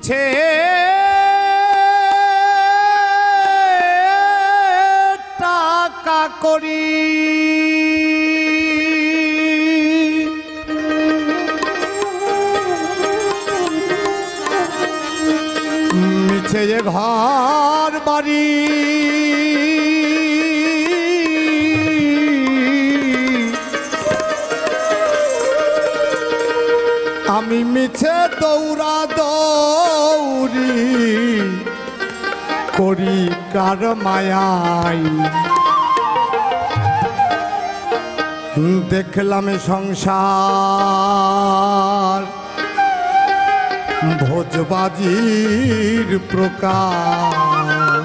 মিছে টাকা করি। মিছে যে ঘর বাড়ি। আমি মিছে দৌড়া দৌড়ি করি কার মায়াই। দেখলাম সংসার ভোজবাজির প্রকার।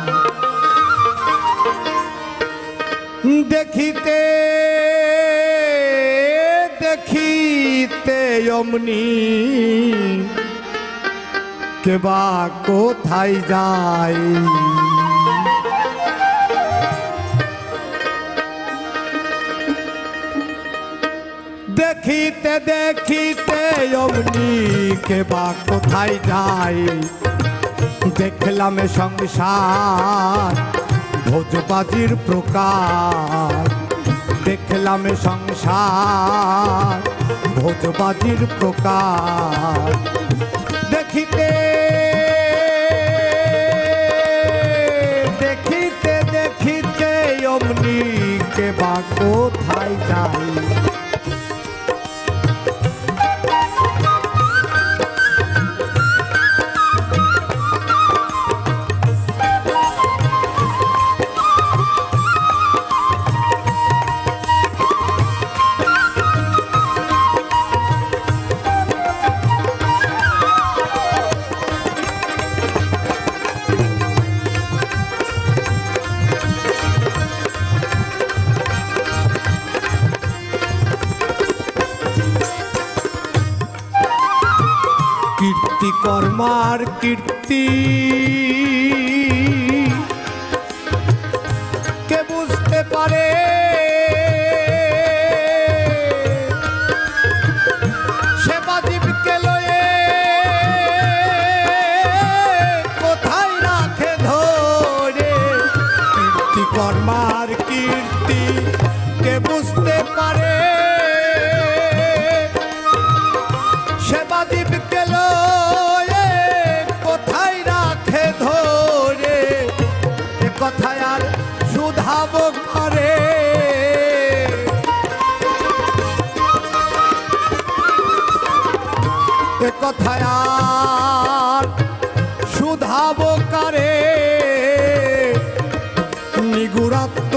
দেখিতে দেখিতে অমনি কেবা কোথায় যায় দেখিতে দেখিতে অমনি কেবা কোথায় যায় দেখলাম সংসার, ভোজবাজির প্রকার। দেখলাম সংসার, ভোজবাজির প্রকার। দেখিতে দেখিতে দেখিতে অমনি কে বা কোথায় যাই? কীর্তি কর্মার কীর্তি। কথায় শুধাব কারে? নিগুড়াত্ম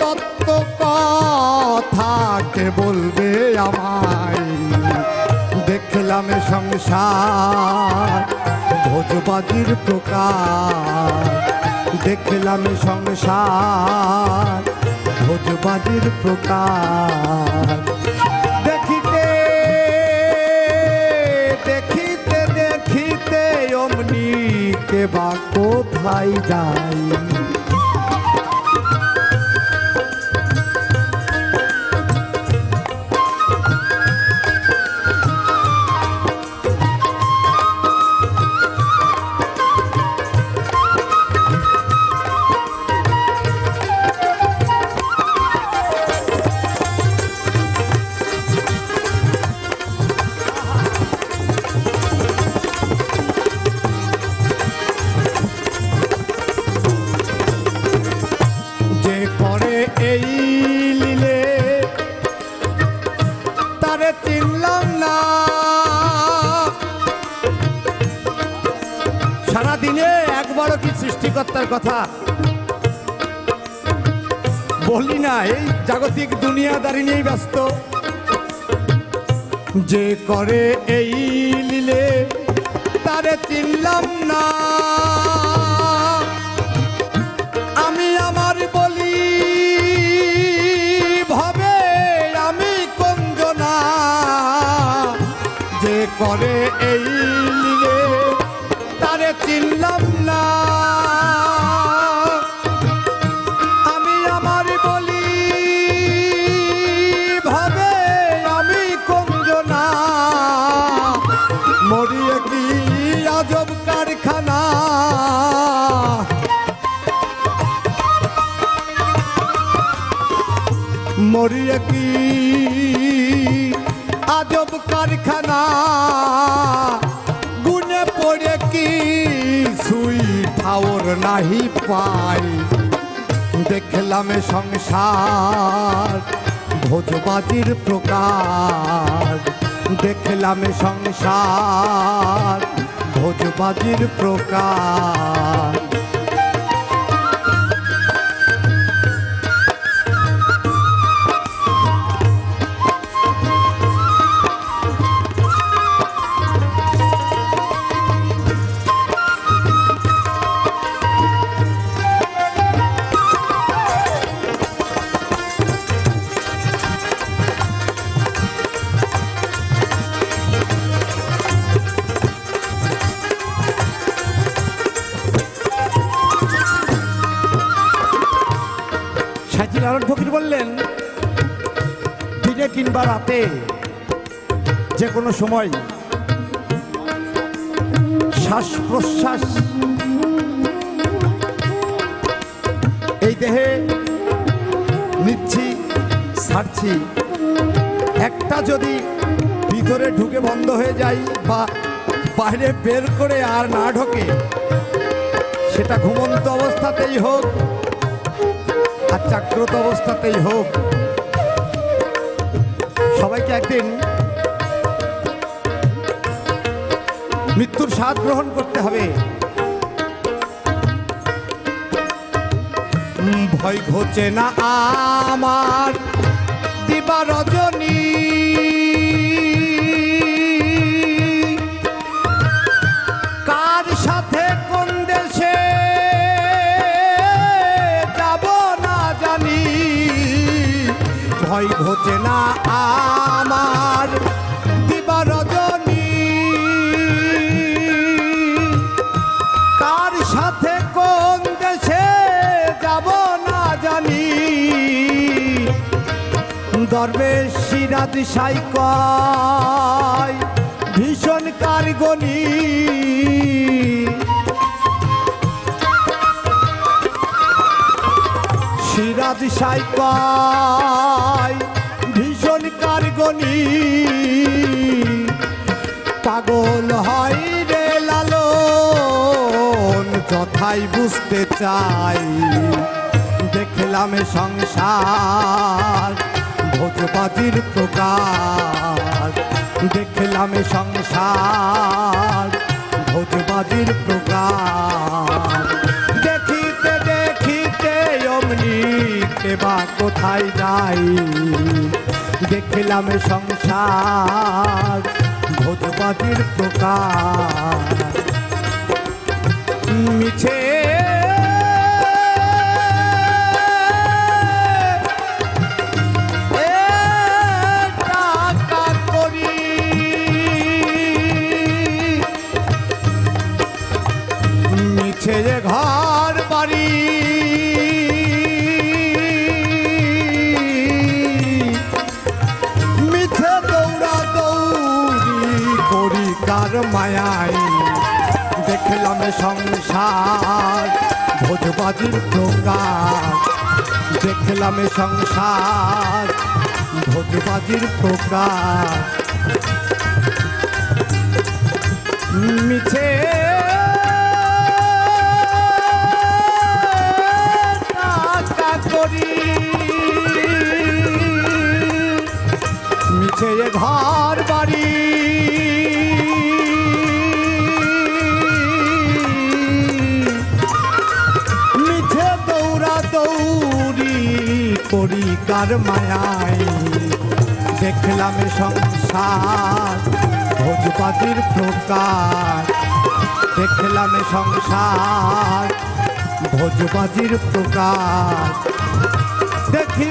তত্ত্ব কথাকে বলবে আমায়। দেখলাম সংসার ভোজবাজির প্রকার। দেখলাম সংসার ভোজবাজির প্রকার। কে বা কোথায় যাই সৃষ্টিকর্তার কথা। বলি না, এই জাগতিক দুনিয়াদারি নিয়েই ব্যস্ত। যে করে এই লীলে তারে চিনলাম না। আমি আমার বলি, ভাবে আমি কঞ্জনা যে করে এই মরিয়ে কি আজব কারখানা। মরিয়ে কি আজব কারখানা। গুনে পড়ে কি সুই ঠাওর নাহি পাই। দেখলাম সংসার ভোজবাজির প্রকার। দেখলাম সংসার ভোজবাজির প্রকার। কিংবা রাতে যে কোনো সময় শ্বাস প্রশ্বাস এই দেহে নিচ্ছি, ছাড়ছি। একটা যদি ভিতরে ঢুকে বন্ধ হয়ে যায় বা বাইরে বের করে আর না ঢোকে, সেটা ঘুমন্ত অবস্থাতেই হোক আর জাগ্রত অবস্থাতেই হোক। সবাইকে একদিন মৃত্যুর স্বাদ গ্রহণ করতে হবে। ভয় ঘোচে না আমার দিবা রজনী ভয় ঘোচে না আমার। দিবা রজনী, কার সাথে কোন দেশে যাব না জানি। দরবেশ সিরাজ সাই কয়, ভীষণ কারগনি সিরাজ সাই কয় পাগল হয় রে লালন, যথাই বুঝতে চাই। দেখলাম সংসার, ভোজবাজির প্রকার। দেখলাম সংসার, ভোজবাজির প্রকার। দেখিতে দেখিতে অমনি বা কোথায় যাই দেখলাম সংসার ভোজবাজির প্রকার। মিছে কার মায়াই দেখলাম সংসার ভোজবাজির প্রকার দেখলাম সংসার ভোজবাজির প্রকার মিছে করি কার মায়াই দেখলাম সংসার ভোজপাতির প্রকার। দেখলাম সংসার ভোজবাজির প্রকার। দেখি